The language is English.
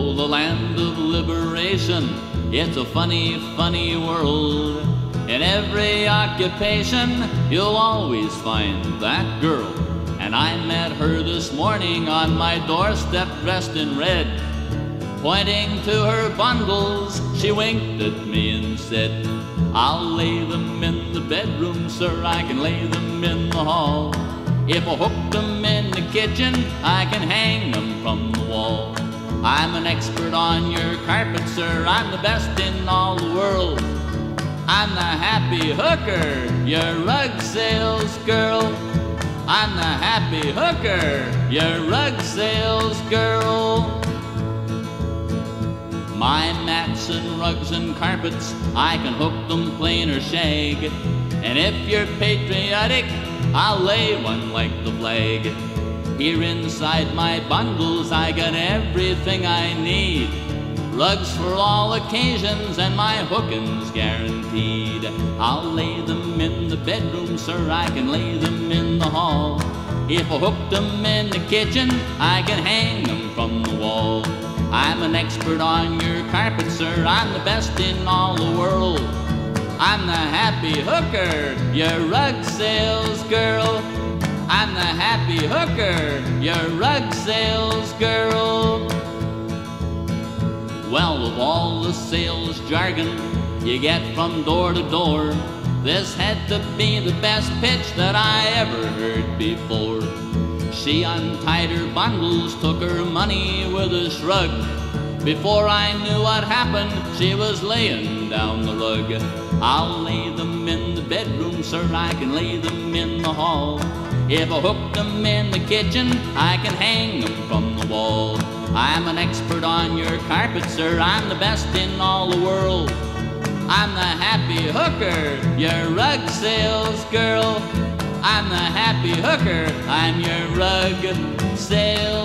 the land of liberation. It's a funny, funny world. In every occupation, you'll always find that girl. And I met her this morning on my doorstep dressed in red. Pointing to her bundles, she winked at me and said, I'll lay them in the bedroom, sir, I can lay them in the hall. If I hook them in the kitchen, I can hang them from the wall. I'm an expert on your carpet, sir, I'm the best in all the world. I'm the happy hooker, your rug sales girl. I'm the happy hooker, your rug sales girl. My mats and rugs and carpets, I can hook them plain or shag. And if you're patriotic, I'll lay one like the flag. Here inside my bundles, I got everything I need. Rugs for all occasions, and my hooking's guaranteed. I'll lay them in the bedroom, sir, I can lay them in the hall. If I hook them in the kitchen, I can hang them from the wall. I'm an expert on your carpet, sir, I'm the best in all the world. I'm the happy hooker, your rug sales girl. I'm the happy hooker, your rug sales girl. Well, of all the sales jargon you get from door to door, this had to be the best pitch that I ever heard before. She untied her bundles, took her money with a shrug. Before I knew what happened, she was laying down the rug. I'll lay them in the bedroom, sir, I can lay them in the hall. If I hook them in the kitchen, I can hang them from the wall. I'm an expert on your carpet, sir, I'm the best in all the world. I'm the happy hooker, your rug sales girl. I'm the happy hooker, I'm your rug sales.